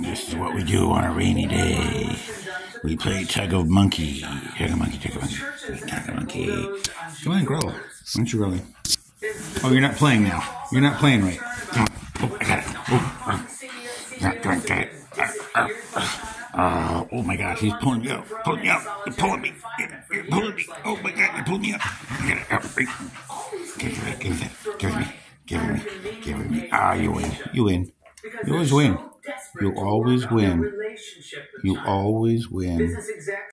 This is what we do on a rainy day. We play tug of monkey. Tug of monkey, tug of monkey, tug of monkey. Come on, grow. Why don't you really? Oh, you're not playing now. You're not playing right. Oh, I got it. Oh, oh. Got it. Uh, uh, uh, oh my gosh, he's pulling me up. Pulling me up. You're pulling me. You're, pulling me. Oh my god, you're pulling me up. Get it out. Right. Give it. Give it. Give it me. Give it me. Give it me. Ah, you win. You win. You always win. You always win. You always win.